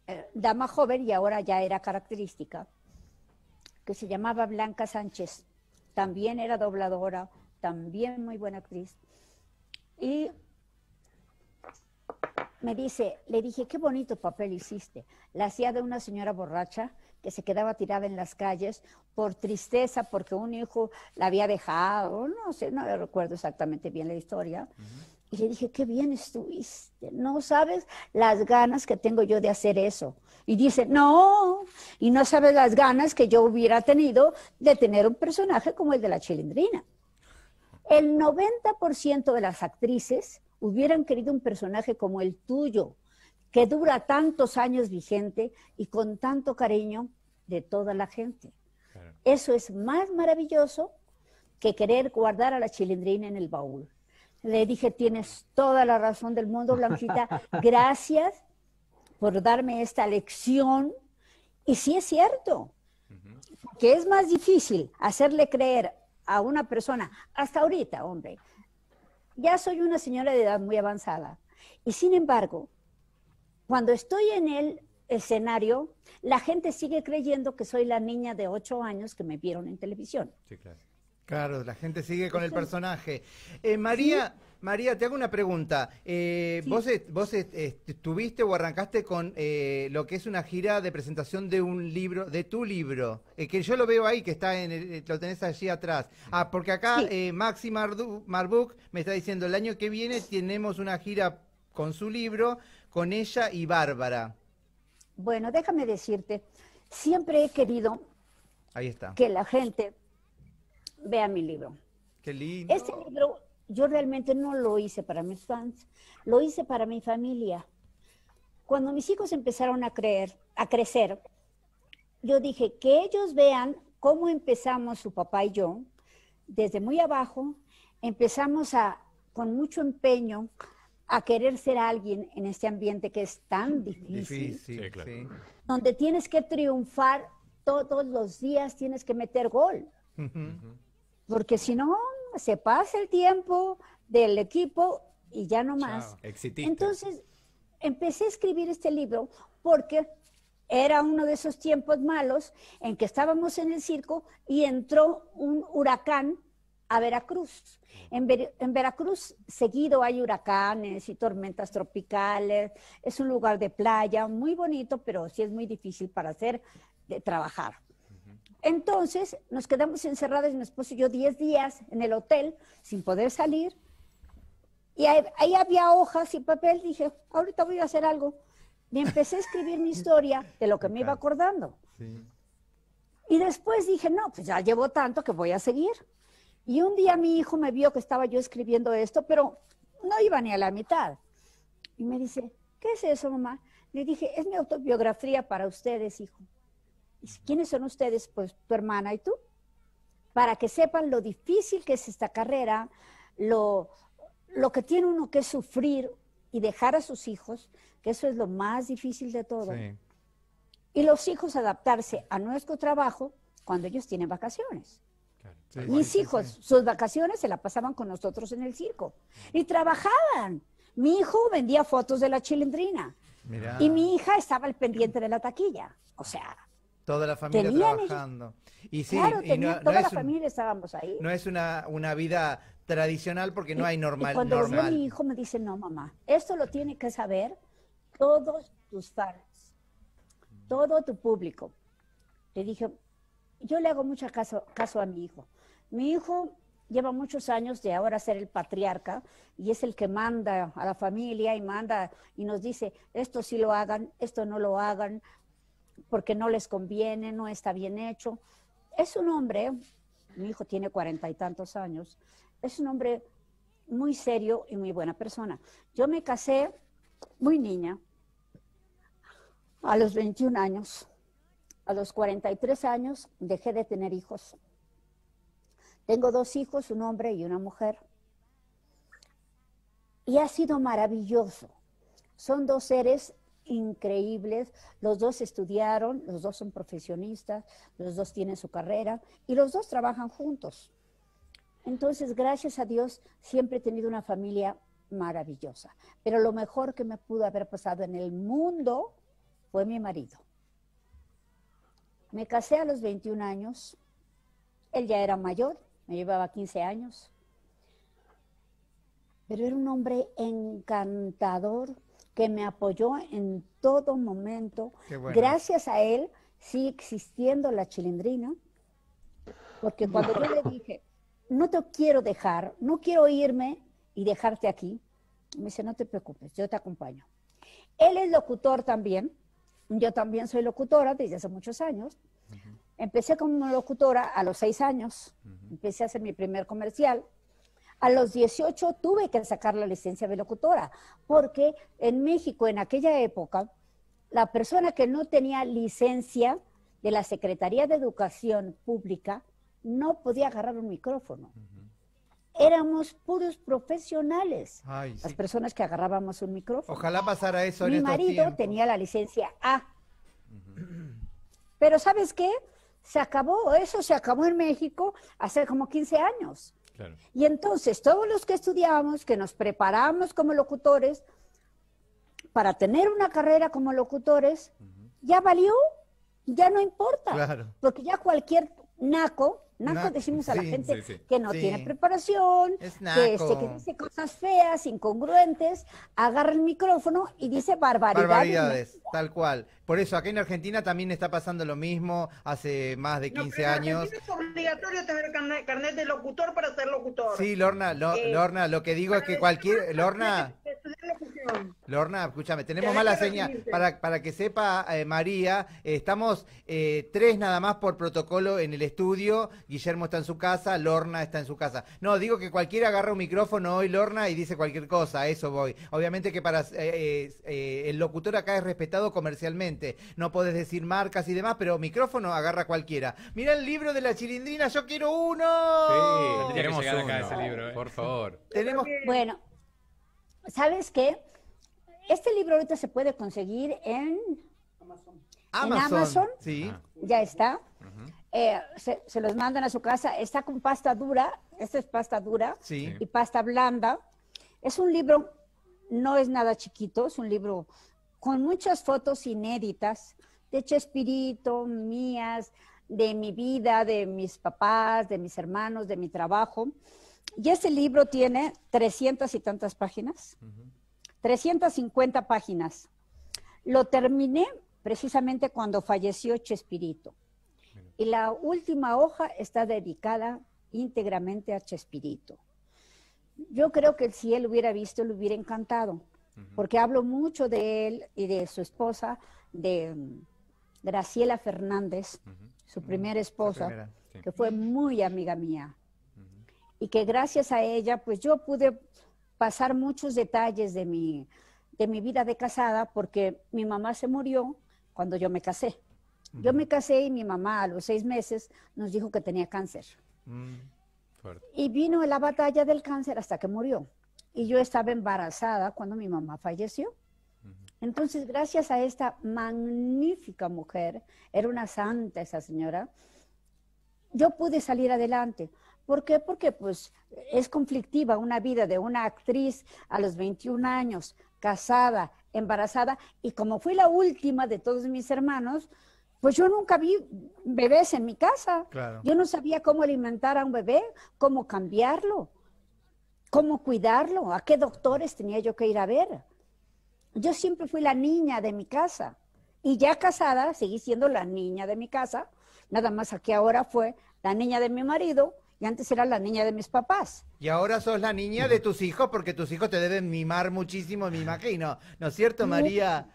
eh, dama joven y ahora ya era característica, que se llamaba Blanca Sánchez. También era dobladora, también muy buena actriz. Y me dice, le dije, qué bonito papel hiciste. La hacía de una señora borracha que se quedaba tirada en las calles por tristeza porque un hijo la había dejado, no sé, no recuerdo exactamente bien la historia. Y le dije, qué bien estuviste, no sabes las ganas que tengo yo de hacer eso. Y dice, no, y no sabes las ganas que yo hubiera tenido de tener un personaje como el de la chilindrina. El 90% de las actrices hubieran querido un personaje como el tuyo, que dura tantos años vigente y con tanto cariño de toda la gente. Claro. Eso es más maravilloso que querer guardar a la chilindrina en el baúl. Le dije, tienes toda la razón del mundo, Blanquita. Gracias por darme esta lección. Y sí es cierto, que es más difícil hacerle creer a una persona, hasta ahorita, hombre, ya soy una señora de edad muy avanzada. Y sin embargo, cuando estoy en el escenario, la gente sigue creyendo que soy la niña de ocho años que me vieron en televisión. Sí, claro. Claro, la gente sigue con el personaje. Eh, María, María, te hago una pregunta. Eh, ¿Vos, est- vos est- estuviste o arrancaste con eh, lo que es una gira de presentación de un libro, de tu libro? Eh, que yo lo veo ahí, que está en el, eh, lo tenés allí atrás. Ah, porque acá Sí. eh, Maxi Mardu- Marbuk me está diciendo, el año que viene tenemos una gira con su libro, con ella y Bárbara. Bueno, déjame decirte, siempre he querido Ahí está. que la gente vea mi libro. Qué lindo. Este libro yo realmente no lo hice para mis fans, lo hice para mi familia. Cuando mis hijos empezaron a creer, a crecer, yo dije que ellos vean cómo empezamos su papá y yo, desde muy abajo, empezamos a con mucho empeño a querer ser alguien en este ambiente que es tan difícil, Difícil, Sí, claro. sí. donde tienes que triunfar todos los días, tienes que meter gol porque si no, se pasa el tiempo del equipo y ya no más. Entonces, empecé a escribir este libro porque era uno de esos tiempos malos en que estábamos en el circo y entró un huracán a Veracruz. En, Ver- en Veracruz seguido hay huracanes y tormentas tropicales. Es un lugar de playa muy bonito, pero sí es muy difícil para hacer, de trabajar. Entonces nos quedamos encerrados, mi esposo y yo, 10 días en el hotel sin poder salir. Y ahí, ahí había hojas y papel. Dije, ahorita voy a hacer algo. Y empecé a escribir mi historia de lo que me iba acordando. Sí. Y después dije, no, pues ya llevo tanto que voy a seguir. Y un día mi hijo me vio que estaba yo escribiendo esto, pero no iba ni a la mitad. Y me dice, ¿qué es eso, mamá? Le dije, es mi autobiografía para ustedes, hijo. Dice, ¿quiénes son ustedes? Pues tu hermana y tú. Para que sepan lo difícil que es esta carrera, lo, lo que tiene uno que sufrir y dejar a sus hijos, que eso es lo más difícil de todo Sí. y los hijos adaptarse a nuestro trabajo cuando ellos tienen vacaciones. Claro. Sí, Mis hijos, sí. sus vacaciones se la pasaban con nosotros en el circo y trabajaban. Mi hijo vendía fotos de la chilindrina Mirá, y mi hija estaba al pendiente de la taquilla. O sea, toda la familia trabajando. Y sí, claro, y tenía- no, no toda la un- familia estábamos ahí. no es una, una vida tradicional porque no hay Y normal. cuando vio normal. mi hijo me dice, no, mamá, esto lo tiene que saber todos tus fans, todo tu público. Le dije, yo le hago mucho caso, caso a mi hijo. Mi hijo lleva muchos años de ahora ser el patriarca y es el que manda a la familia y manda y nos dice, esto sí lo hagan, esto no lo hagan, porque no les conviene, no está bien hecho. Es un hombre, mi hijo tiene cuarenta y tantos años, es un hombre muy serio y muy buena persona. Yo me casé muy niña, a los 21 años. A los 43 años dejé de tener hijos. Tengo dos hijos, un hombre y una mujer. Y ha sido maravilloso. Son dos seres increíbles. Los dos estudiaron, los dos son profesionistas, los dos tienen su carrera y los dos trabajan juntos. Entonces, gracias a Dios, siempre he tenido una familia maravillosa. Pero lo mejor que me pudo haber pasado en el mundo fue mi marido. Me casé a los 21 años. Él ya era mayor, me llevaba 15 años. Pero era un hombre encantador que me apoyó en todo momento. Bueno. Gracias a él sigue existiendo la chilindrina. Porque cuando yo le dije, no te quiero dejar, no quiero irme y dejarte aquí, me dice, no te preocupes, yo te acompaño. Él es locutor también, yo también soy locutora desde hace muchos años. Empecé como locutora a los seis años, empecé a hacer mi primer comercial. A los 18 tuve que sacar la licencia de locutora, porque en México en aquella época, la persona que no tenía licencia de la Secretaría de Educación Pública no podía agarrar un micrófono. Éramos puros profesionales, Ay, las sí. personas que agarrábamos un micrófono. Ojalá pasara eso en Mi estos marido tiempos. tenía la licencia A. Pero ¿sabes qué? Se acabó, eso se acabó en México hace como 15 años. Claro. Y entonces todos los que estudiamos, que nos preparamos como locutores, para tener una carrera como locutores, ya valió, ya no importa. Claro. Porque ya cualquier naco, naco Naco, decimos a la sí, gente sí, sí. que no tiene preparación, Es que, este, que dice cosas feas, incongruentes, agarra el micrófono y dice barbaridades. Barbaridades, tal cual. Por eso acá en Argentina también está pasando lo mismo hace más de No, 15 pero en años. Es obligatorio tener carnet, carnet de locutor para ser locutor. Sí, Lorna, Lo- Eh, Lorna, lo que digo es que cualquier, Lorna. Lorna, escúchame, tenemos mala señal. Para, para que sepa eh, María, eh, estamos eh, tres nada más por protocolo en el estudio. Guillermo está en su casa, Lorna está en su casa. No, digo que cualquiera agarra un micrófono hoy, Lorna, y dice cualquier cosa, a eso voy. Obviamente que para el locutor acá es respetado comercialmente. No podés decir marcas y demás, pero micrófono agarra cualquiera. Mira el libro de la chilindrina, yo quiero uno. Tendría que queremos llegar acá uno, ese libro, eh. Por favor. Tenemos Bueno, ¿sabes qué? Este libro ahorita se puede conseguir en, Amazon. Amazon? Sí. Ah. ya está. Eh, se, se los mandan a su casa. Está con pasta dura. Esta es pasta dura Sí. y pasta blanda. Es un libro, no es nada chiquito, es un libro con muchas fotos inéditas de Chespirito, mías, de mi vida, de mis papás, de mis hermanos, de mi trabajo. Y este libro tiene 300 y tantas páginas, 350 páginas. Lo terminé precisamente cuando falleció Chespirito. Y la última hoja está dedicada íntegramente a Chespirito. Yo creo que si él hubiera visto, le hubiera encantado, porque hablo mucho de él y de su esposa, de mm, Graciela Fernández, su primera esposa, primera, sí. que fue muy amiga mía. Y que gracias a ella, pues yo pude pasar muchos detalles de mi, de mi vida de casada, porque mi mamá se murió cuando yo me casé. Yo me casé y mi mamá a los seis meses nos dijo que tenía cáncer. Mm. Y vino la batalla del cáncer hasta que murió. Y yo estaba embarazada cuando mi mamá falleció. Entonces, gracias a esta magnífica mujer, era una santa esa señora, yo pude salir adelante. ¿Por qué? Porque pues es conflictiva una vida de una actriz a los 21 años, casada, embarazada, y como fui la última de todos mis hermanos, pues yo nunca vi bebés en mi casa. Claro. Yo no sabía cómo alimentar a un bebé, cómo cambiarlo, cómo cuidarlo, a qué doctores tenía yo que ir a ver. Yo siempre fui la niña de mi casa. Y ya casada, seguí siendo la niña de mi casa, nada más aquí ahora fue la niña de mi marido y antes era la niña de mis papás. Y ahora sos la niña de tus hijos porque tus hijos te deben mimar muchísimo, me imagino. ¿No es cierto, María?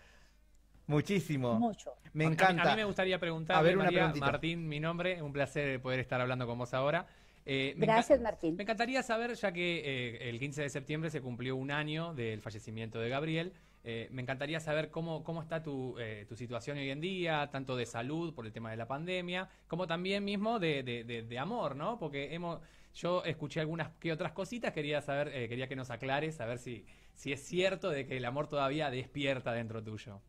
Muchísimo. Mucho. Me A mí- encanta. A mí, me gustaría preguntarle, A ver, una María, preguntita. Martín, mi nombre, un placer poder estar hablando con vos ahora. Eh, Gracias, Martín. Me encantaría saber, ya que eh, el 15 de septiembre se cumplió un año del fallecimiento de Gabriel, eh, me encantaría saber cómo, cómo está tu, eh, tu situación hoy en día, tanto de salud por el tema de la pandemia, como también mismo de, de- de- de amor, ¿no? Porque hemos, yo escuché algunas que otras cositas, quería saber, quería que nos aclares, a ver si, si es cierto de que el amor todavía despierta dentro tuyo.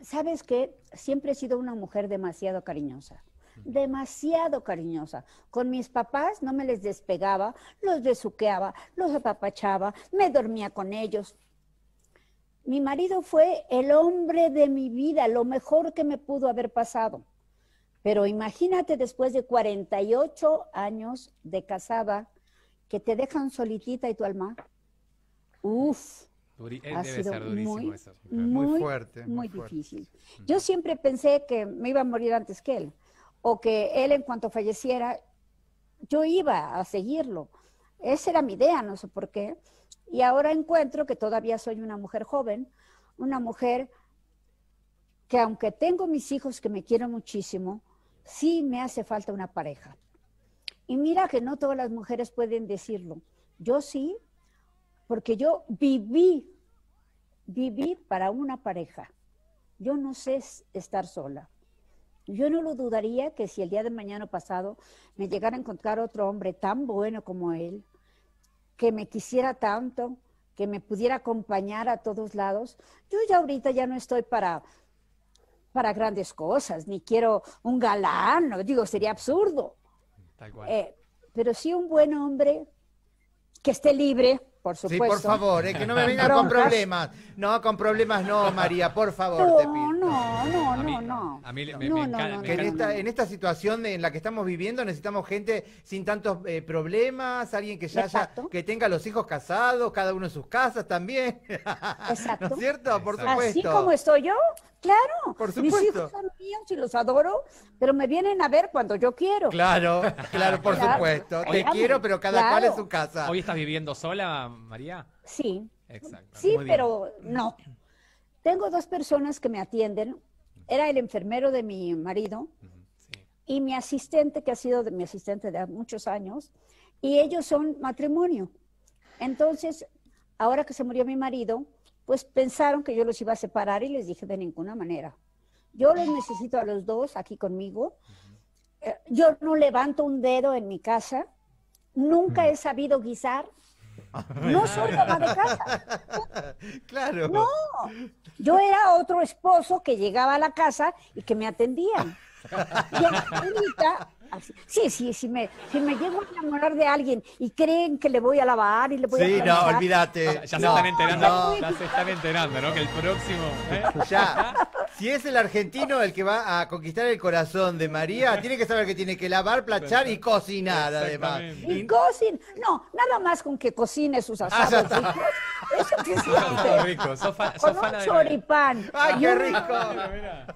¿Sabes qué? Siempre he sido una mujer demasiado cariñosa. Demasiado cariñosa. Con mis papás no me les despegaba, los besuqueaba, los apapachaba, me dormía con ellos. Mi marido fue el hombre de mi vida, lo mejor que me pudo haber pasado. Pero imagínate después de 48 años de casada, que te dejan solitita y tu alma. Uf, Duri- eh, ha debe sido ser durísimo muy, eso. Muy muy, fuerte, muy muy fuerte. difícil. Yo siempre pensé que me iba a morir antes que él, o que él en cuanto falleciera, yo iba a seguirlo. Esa era mi idea, no sé por qué. Y ahora encuentro que todavía soy una mujer joven, una mujer que aunque tengo mis hijos que me quiero muchísimo, sí me hace falta una pareja. Y mira que no todas las mujeres pueden decirlo. Yo sí, porque yo viví, viví para una pareja. Yo no sé estar sola. Yo no lo dudaría que si el día de mañana pasado me llegara a encontrar otro hombre tan bueno como él, que me quisiera tanto, que me pudiera acompañar a todos lados, yo ya ahorita ya no estoy para para grandes cosas, ni quiero un galán, no, digo, sería absurdo. Tal cual. Eh, pero sí un buen hombre que esté libre, por Sí, supuesto. por favor, eh, que no me vengan con problemas. No, con problemas no, María, por favor, te No, pido. no, no, A mí- no, no. a mí me- No, me no, encanta- no, me en no, esta, no. en esta situación en la que estamos viviendo necesitamos gente sin tantos eh, problemas, alguien que ya haya, que tenga los hijos casados, cada uno en sus casas también. Exacto. ¿No es cierto? Por Exacto. supuesto. Así como estoy yo, claro. Por Mis supuesto. hijos son míos y los adoro, pero me vienen a ver cuando yo quiero. Claro, claro, por Claro. supuesto. Te quiero, pero cada cual en claro. su casa. ¿Hoy estás viviendo sola, María? Sí, Exacto. Sí, Muy bien. pero no. Tengo dos personas que me atienden. Era el enfermero de mi marido Sí. y mi asistente, que ha sido de, mi asistente de muchos años, y ellos son matrimonio. Entonces, ahora que se murió mi marido, pues pensaron que yo los iba a separar y les dije de ninguna manera. Yo los necesito a los dos aquí conmigo. Eh, Yo no levanto un dedo en mi casa. Nunca he sabido guisar. No soy ama de casa. Claro. No, yo era otro esposo que llegaba a la casa y que me atendían. Y ahorita, así- sí, sí, si me, si me llego a enamorar de alguien y creen que le voy a lavar y le voy a Sí, no, olvídate. Ya, ya No, se están enterando, no. ya se están enterando, ¿no? Que el próximo. ¿eh? Ya, si es el argentino el que va a conquistar el corazón de María, tiene que saber que tiene que lavar, planchar y cocinar además. Y cocin, no, nada más con que cocine sus Ah, asados ya está. ricos, eso que Todo rico. Sos, fa- sos Con un choripán. ¡Ay, qué rico! Mira, mira.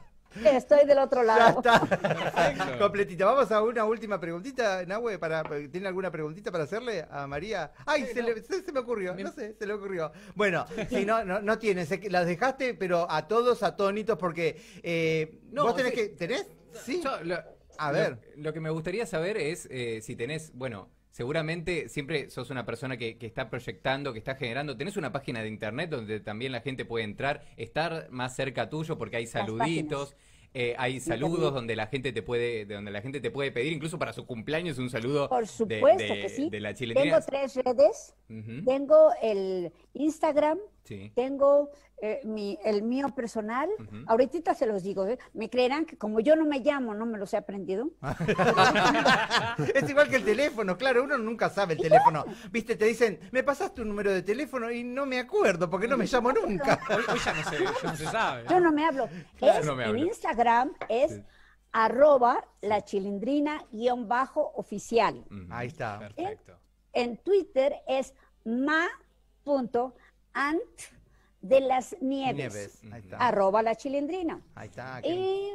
Estoy del otro Ya lado. está. Perfecto. Completita. Vamos a una última preguntita, Nahue, para, ¿tiene alguna preguntita para hacerle a María? Ay, se, le- se- se me ocurrió, no sé, se le ocurrió. Bueno, si no, no, no tiene, sé que las dejaste, pero a todos atónitos porque eh, No, vos tenés sí. que, ¿tenés? Sí. Yo, lo- A lo- ver. Lo, que me gustaría saber es eh, si tenés, bueno, seguramente siempre sos una persona que, que está proyectando, que está generando. ¿Tenés una página de internet donde también la gente puede entrar, estar más cerca tuyo porque hay saluditos? eh, hay saludos donde la gente te puede, de donde la gente te puede pedir, incluso para su cumpleaños un saludo Por de- supuesto de, que sí. de la chilindrina. Tengo tres redes. Tengo el Instagram, sí. tengo eh, mi, el mío personal. Ujú. Ahorita se los digo, ¿eh? me creerán que como yo no me llamo, no me los he aprendido. Es igual que el teléfono, claro, uno nunca sabe el teléfono. Viste, te dicen, me pasaste un número de teléfono y no me acuerdo porque no me llamo nunca. Hoy, hoy ya no se, ya no se sabe. Yo no me hablo. Claro, es, no me en hablo. Instagram es Sí. arroba la chilindrina guion bajo oficial. Ujú. Ahí está. Perfecto. En Twitter es ma.ant de las nieves. Nieves, ahí está. Arroba la chilindrina. Ahí está. Y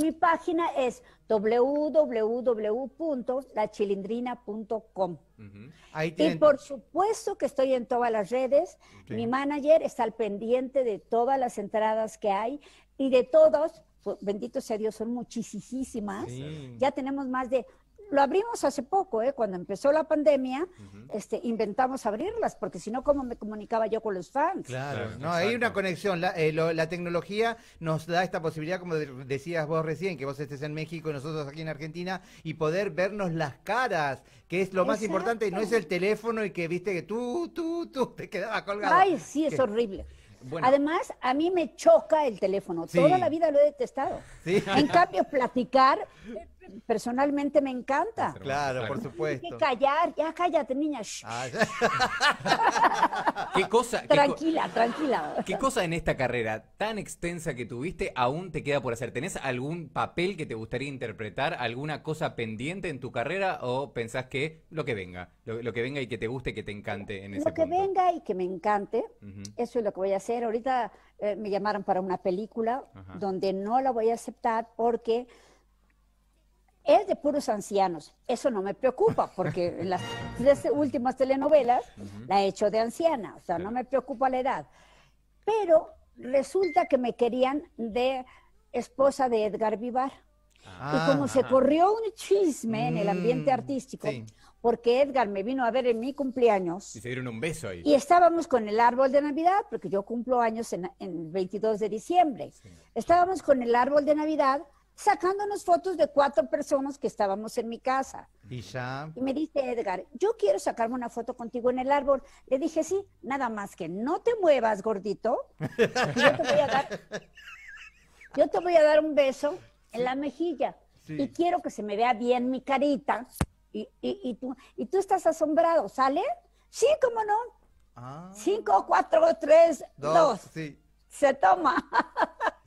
mi página es www.lachilindrina.com. Ujú. Ahí Y tienen. por supuesto que estoy en todas las redes. Mi manager está al pendiente de todas las entradas que hay y de todos, fu- bendito sea Dios, son muchísimas. Sí. Ya tenemos más de, lo abrimos hace poco, ¿eh? cuando empezó la pandemia, este, inventamos abrirlas, porque si no, ¿cómo me comunicaba yo con los fans? Claro, Claro, no, hay una conexión. La, eh, lo- la tecnología nos da esta posibilidad, como de- decías vos recién, que vos estés en México y nosotros aquí en Argentina, y poder vernos las caras, que es lo más Exacto. importante, no es el teléfono y que viste que tú, tú, tú te quedaba colgado. Ay, sí, es horrible. Bueno. Además, a mí me choca el teléfono. Sí. Toda la vida lo he detestado. Sí. En cambio, platicar eh, personalmente me encanta. Claro, por Hay que supuesto. callar, ya cállate, niña. shh, Ah, ¿Qué cosa? qué co- tranquila, tranquila. ¿Qué cosa en esta carrera tan extensa que tuviste aún te queda por hacer? ¿Tenés algún papel que te gustaría interpretar? ¿Alguna cosa pendiente en tu carrera? ¿O pensás que lo que venga? Lo, lo que venga y que te guste, que te encante en ese Lo que punto? venga y que me encante, eso es lo que voy a hacer. Ahorita eh, me llamaron para una película Ajá. donde no la voy a aceptar porque es de puros ancianos. Eso no me preocupa porque en las tres últimas telenovelas la he hecho de anciana, o sea, no me preocupa la edad. Pero resulta que me querían de esposa de Edgar Vivar. y como se Ah. corrió un chisme en el ambiente Mm, artístico, sí. porque Edgar me vino a ver en mi cumpleaños, Y se dieron un beso ahí. y estábamos con el árbol de Navidad, porque yo cumplo años en, en 22 de diciembre. Estábamos con el árbol de Navidad sacándonos fotos de cuatro personas que estábamos en mi casa. y ya. Y me dice Edgar, yo quiero sacarme una foto contigo en el árbol. Le dije, sí, nada más que no te muevas, gordito. Yo te voy a dar, yo te voy a dar un beso en la mejilla. Sí. Y quiero que se me vea bien mi carita. Y, y- y tú, y tú estás asombrado, ¿sale? Sí, cómo no. Ah, Cinco, cuatro, tres, dos, dos. sí. Se toma.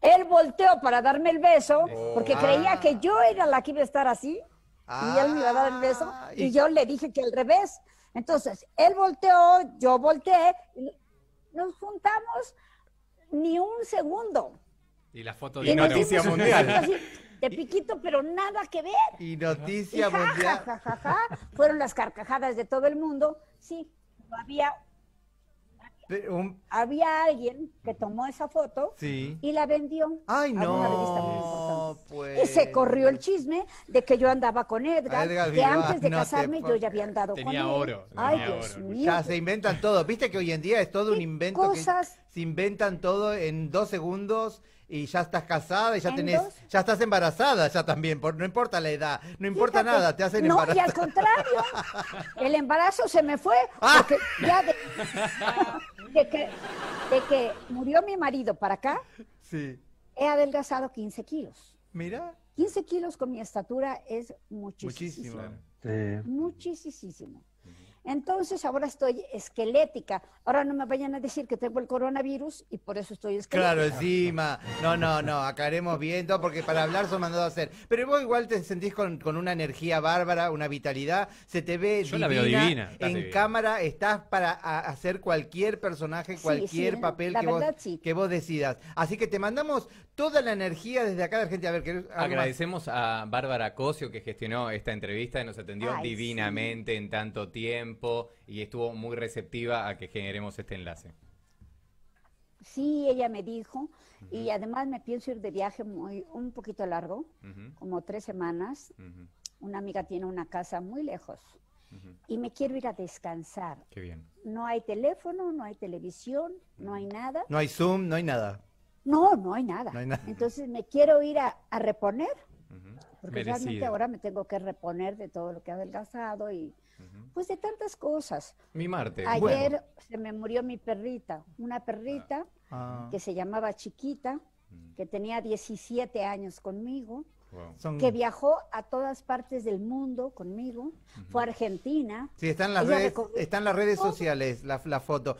Él volteó para darme el beso porque Ah. creía que yo era la que iba a estar así y él me iba a dar el beso Ah, y yo le dije que al revés. Entonces, él volteó, yo volteé, y nos juntamos ni un segundo. Y la foto Y de noticia mundial. así, de piquito, pero nada que ver. Y Y noticia ja, ja, mundial. ja, ja, ja, fueron las carcajadas de todo el mundo. Sí, no había, un- había alguien que tomó esa foto Sí. y la vendió Ay, a una revista muy no, importante. pues. Y se corrió el chisme de que yo andaba con Edgar, Edgar que antes de no te casarme yo ya había andado Tenía con él. oro, Ay, tenía Dios oro. mío. Ya se inventan todo. Viste que hoy en día es todo un ¿Qué invento cosas? que se inventan todo en dos segundos y ya estás casada y ya ¿En tenés, dos? ya estás embarazada ya también, por, no importa la edad, no importa Fíjate, nada, te hacen No, y embarazada. al contrario, el embarazo se me fue Ah. porque ya de, de que, de que murió mi marido para acá, Sí. he adelgazado 15 kilos. Mira, 15 kilos con mi estatura es muchísimo. muchísimo. Sí. Muchísimo. Entonces ahora estoy esquelética. Ahora no me vayan a decir que tengo el coronavirus y por eso estoy esquelética. Claro, encima. No, no, no, aclaremos bien todo porque para hablar son mandados a hacer. Pero vos igual te sentís con, con una energía bárbara, una vitalidad. Se te ve Yo la veo divina, estás En divina. cámara estás para hacer cualquier personaje, cualquier sí, papel que vos, sí. que vos decidas. Así que te mandamos toda la energía desde acá de Argentina. A ver. Agradecemos a Bárbara Cosio que gestionó esta entrevista y nos atendió Ay, divinamente en tanto tiempo y estuvo muy receptiva a que generemos este enlace. Sí, ella me dijo. Y además me pienso ir de viaje muy, un poquito largo, Ujú, como tres semanas. ujú, Una amiga tiene una casa muy lejos. Y me quiero ir a descansar. Qué bien. No hay teléfono, no hay televisión, no hay nada. No hay Zoom, no hay nada. No, no hay nada. No hay nada. Entonces me quiero ir a, a reponer, porque realmente ahora me tengo que reponer de todo lo que he adelgazado y. pues de tantas cosas. Mi Marte. Ayer bueno. se me murió mi perrita, una perrita Ah, que se llamaba Chiquita, Mm, que tenía 17 años conmigo, wow. son- que viajó a todas partes del mundo conmigo, fue a Argentina. Sí, están las Ella redes, recorrió están las redes sociales, la, la foto.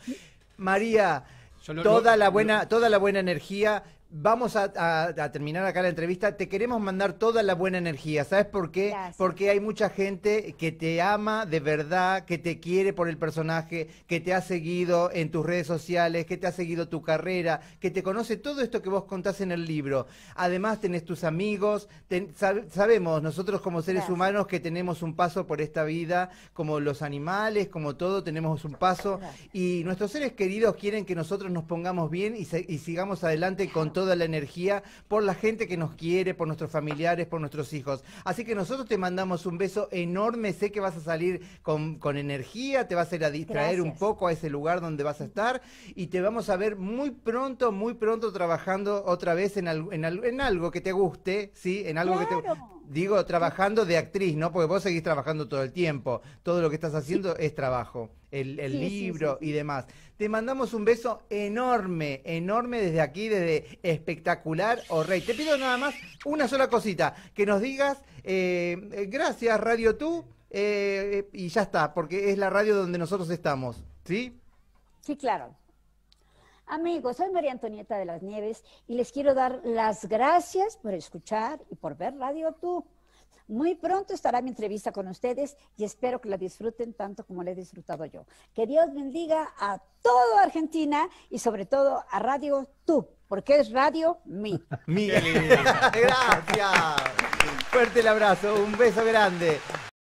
María, Yo lo- toda lo- la lo- buena, toda la buena energía. Vamos a, a- a terminar acá la entrevista. Te queremos mandar toda la buena energía. ¿Sabes por qué? Gracias. Porque hay mucha gente que te ama de verdad, que te quiere por el personaje, que te ha seguido en tus redes sociales, que te ha seguido tu carrera, que te conoce todo esto que vos contás en el libro. Además tenés tus amigos. ten- sab- sabemos nosotros como seres Gracias. humanos que tenemos un paso por esta vida, como los animales, como todo, tenemos un paso. Gracias. Y nuestros seres queridos quieren que nosotros nos pongamos bien y, se- y sigamos adelante con toda la energía por la gente que nos quiere, por nuestros familiares, por nuestros hijos. Así que nosotros te mandamos un beso enorme. Sé que vas a salir con, con energía, te vas a ir a distraer un poco a ese lugar donde vas a estar y te vamos a ver muy pronto, muy pronto trabajando otra vez en, al- en, al- en algo que te guste, ¿sí? En algo que te. Digo, trabajando de actriz, ¿no? Porque vos seguís trabajando todo el tiempo. Todo lo que estás haciendo es trabajo. El, el Sí, sí, libro sí, y demás. Te mandamos un beso enorme, enorme desde aquí, desde espectacular o rey. Te pido nada más una sola cosita. Que nos digas, eh, gracias Radio Tú, eh, y ya está, porque es la radio donde nosotros estamos. ¿Sí? Sí, claro. Amigos, soy María Antonieta de las Nieves y les quiero dar las gracias por escuchar y por ver Radio Tú. Muy pronto estará mi entrevista con ustedes y espero que la disfruten tanto como la he disfrutado yo. Que Dios bendiga a toda Argentina y sobre todo a Radio Tú, porque es Radio Mi. Miguel. Gracias. Fuerte el abrazo, un beso grande.